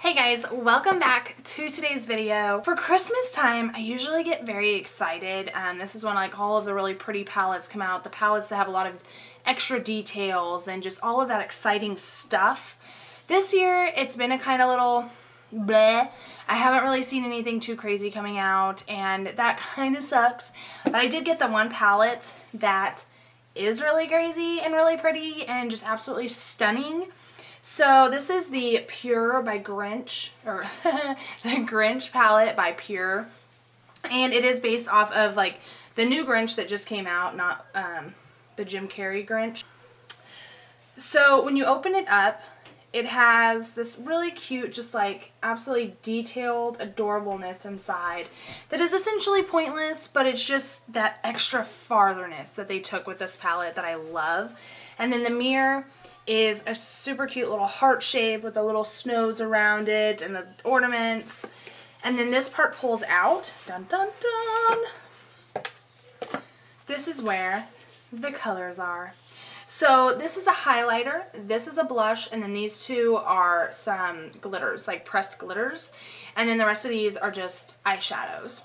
Hey guys, welcome back to today's video. For Christmas time, I usually get very excited. Um, this is when like all of the really pretty palettes come out, the palettes that have a lot of extra details and just all of that exciting stuff. This year, it's been a kind of little bleh. I haven't really seen anything too crazy coming out and that kind of sucks. But I did get the one palette that is really crazy and really pretty and just absolutely stunning. So this is the PUR by Grinch, or the Grinch palette by PUR. And it is based off of like the new Grinch that just came out, not um, the Jim Carrey Grinch. So when you open it up, it has this really cute, just like absolutely detailed adorableness inside that is essentially pointless, but it's just that extra fartherness that they took with this palette that I love. And then the mirror is a super cute little heart shape with the little snows around it and the ornaments. And then this part pulls out. Dun dun dun. This is where the colors are. So this is a highlighter, this is a blush, and then these two are some glitters, like pressed glitters. And then the rest of these are just eyeshadows.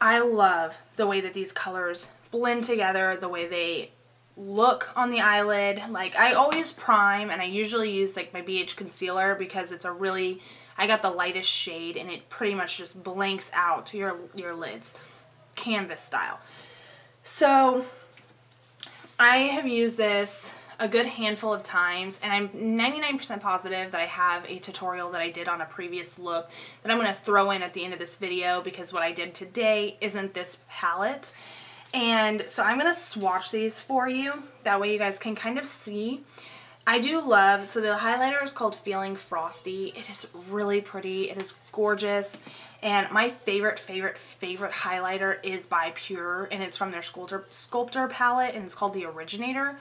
I love the way that these colors blend together, the way they look on the eyelid. Like I always prime and I usually use like my BH concealer because it's a really, I got the lightest shade and it pretty much just blanks out your, your lids, canvas style. So I have used this a good handful of times and I'm 99% positive that I have a tutorial that I did on a previous look that I'm going to throw in at the end of this video because what I did today isn't this palette and so I'm going to swatch these for you. That way you guys can kind of see. I do love, so the highlighter is called Feeling Frosty. It is really pretty. It is gorgeous. And my favorite, favorite, favorite highlighter is by PUR. And it's from their Sculptor, Sculptor palette. And it's called the Originator.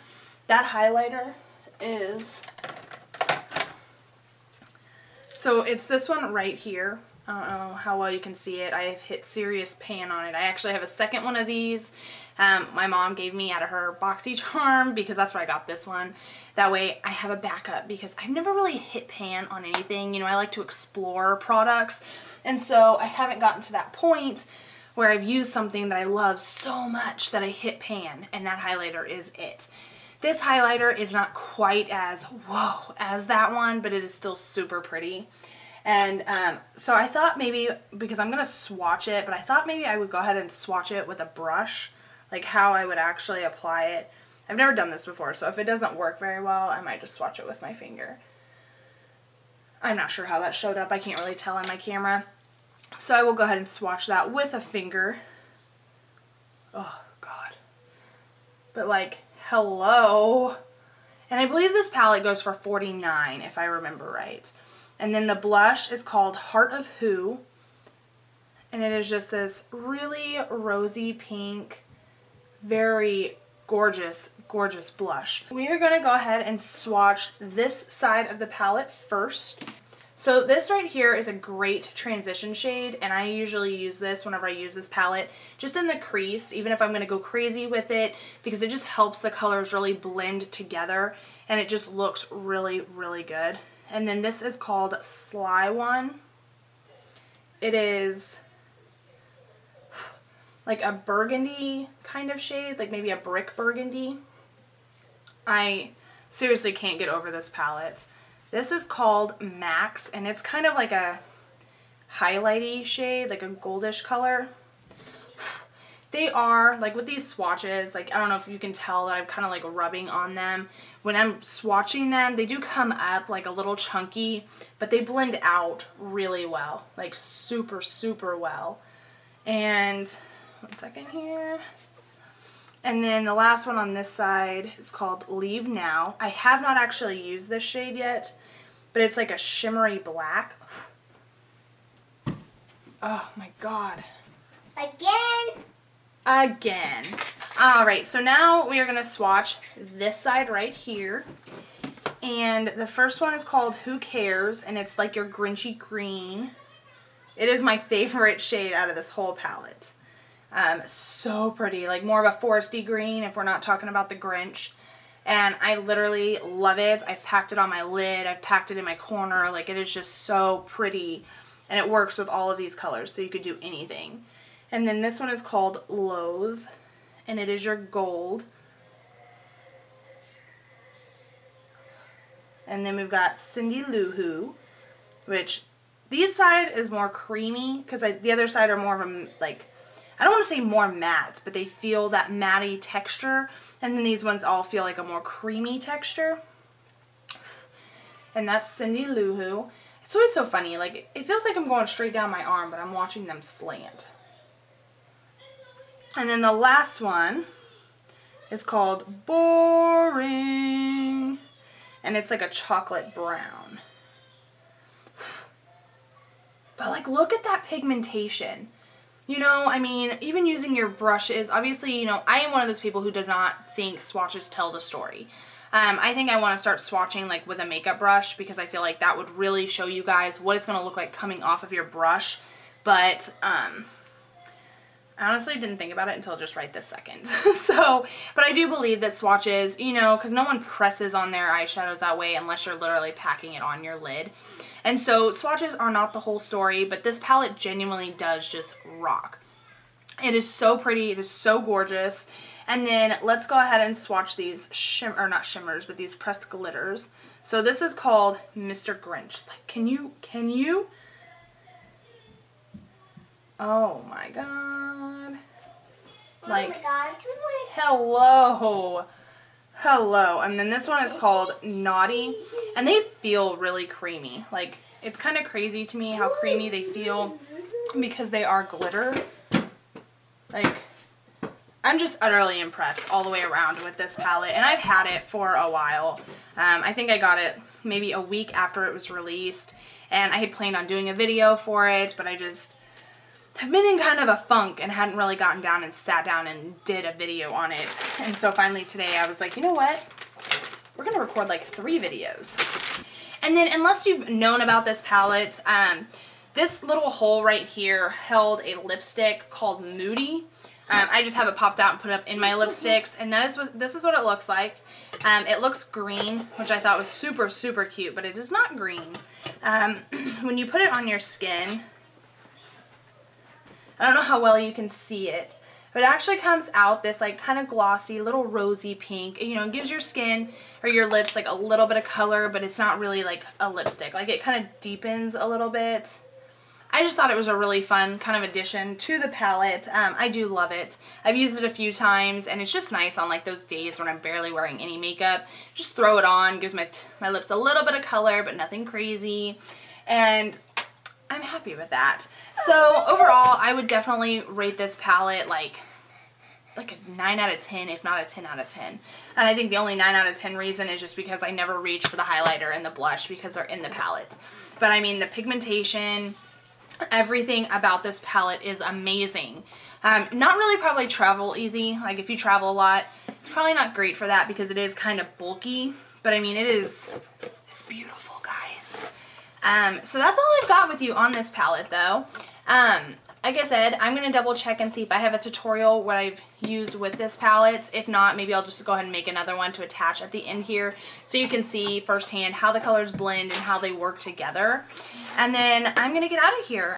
That highlighter is... So it's this one right here. I don't know how well you can see it. I have hit serious pan on it. I actually have a second one of these. Um, my mom gave me out of her BoxyCharm because that's where I got this one. That way I have a backup because I've never really hit pan on anything. You know, I like to explore products. And so I haven't gotten to that point where I've used something that I love so much that I hit pan and that highlighter is it. This highlighter is not quite as whoa as that one, but it is still super pretty. And um, so I thought maybe, because I'm going to swatch it, but I thought maybe I would go ahead and swatch it with a brush, like how I would actually apply it. I've never done this before, so if it doesn't work very well, I might just swatch it with my finger. I'm not sure how that showed up. I can't really tell on my camera. So I will go ahead and swatch that with a finger. Oh, God. But like, hello. And I believe this palette goes for 49 if I remember right. And then the blush is called Heart of Who. And it is just this really rosy pink, very gorgeous, gorgeous blush. We are going to go ahead and swatch this side of the palette first. So this right here is a great transition shade and I usually use this whenever I use this palette just in the crease even if I'm going to go crazy with it because it just helps the colors really blend together and it just looks really really good. And then this is called Sly One. It is like a burgundy kind of shade, like maybe a brick burgundy. I seriously can't get over this palette. This is called Max, and it's kind of like a highlighty shade, like a goldish color. They are, like with these swatches, like I don't know if you can tell that I'm kind of like rubbing on them. When I'm swatching them, they do come up like a little chunky, but they blend out really well, like super, super well. And one second here. And then the last one on this side is called Leave Now. I have not actually used this shade yet, but it's like a shimmery black. Oh my god. Again? Again. Alright, so now we are going to swatch this side right here. And the first one is called Who Cares, and it's like your Grinchy green. It is my favorite shade out of this whole palette. Um, so pretty, like more of a foresty green if we're not talking about the Grinch. and I literally love it. I've packed it on my lid. I've packed it in my corner. Like it is just so pretty and it works with all of these colors so you could do anything. And then this one is called Loathe and it is your gold. And then we've got Cindy Lou Who, which these side is more creamy because the other side are more of a, like, I don't want to say more matte, but they feel that matty texture. And then these ones all feel like a more creamy texture. And that's Cindy Lou Who. It's always so funny. Like, it feels like I'm going straight down my arm, but I'm watching them slant. And then the last one is called Boring. And it's like a chocolate brown. But like, look at that pigmentation. You know, I mean, even using your brushes, obviously, you know, I am one of those people who does not think swatches tell the story. Um, I think I want to start swatching like with a makeup brush because I feel like that would really show you guys what it's going to look like coming off of your brush. But, um, Honestly didn't think about it until just right this second. so, but I do believe that swatches, you know, because no one presses on their eyeshadows that way unless you're literally packing it on your lid. And so swatches are not the whole story, but this palette genuinely does just rock. It is so pretty. It is so gorgeous. And then let's go ahead and swatch these shimmer, or not shimmers, but these pressed glitters. So this is called Mr. Grinch. Like, can you, can you? Oh my god. Like, oh god, hello. Hello. And then this one is called Naughty. And they feel really creamy. Like, it's kind of crazy to me how creamy they feel because they are glitter. Like, I'm just utterly impressed all the way around with this palette. And I've had it for a while. Um, I think I got it maybe a week after it was released. And I had planned on doing a video for it, but I just have been in kind of a funk and hadn't really gotten down and sat down and did a video on it. And so finally today I was like, you know what? We're going to record like three videos. And then unless you've known about this palette, um, this little hole right here held a lipstick called Moody. Um, I just have it popped out and put up in my lipsticks, and that is what, this is what it looks like. Um, it looks green, which I thought was super, super cute, but it is not green. Um, when you put it on your skin, I don't know how well you can see it, but it actually comes out this like kind of glossy, little rosy pink. You know, it gives your skin or your lips like a little bit of color, but it's not really like a lipstick. Like it kind of deepens a little bit. I just thought it was a really fun kind of addition to the palette. Um, I do love it. I've used it a few times and it's just nice on like those days when I'm barely wearing any makeup. Just throw it on, gives my, my lips a little bit of color but nothing crazy. And I'm happy with that. So overall, I would definitely rate this palette like like a 9 out of 10, if not a 10 out of 10. And I think the only 9 out of 10 reason is just because I never reach for the highlighter and the blush because they're in the palette. But I mean, the pigmentation, everything about this palette is amazing. Um, not really probably travel easy. Like if you travel a lot, it's probably not great for that because it is kind of bulky. But I mean, it is, it's beautiful, guys. Um, so that's all I've got with you on this palette though. Um, like I said, I'm going to double check and see if I have a tutorial what I've used with this palette. If not, maybe I'll just go ahead and make another one to attach at the end here so you can see firsthand how the colors blend and how they work together. And then I'm going to get out of here.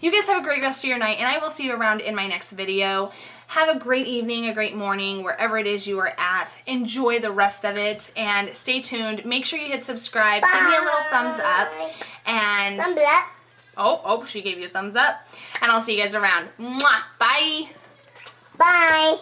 You guys have a great rest of your night and I will see you around in my next video. Have a great evening, a great morning, wherever it is you are at. Enjoy the rest of it and stay tuned. Make sure you hit subscribe. Bye. Give me a little thumbs up. And... Thumbs up. Oh, oh, she gave you a thumbs up. And I'll see you guys around. Mwah! Bye! Bye!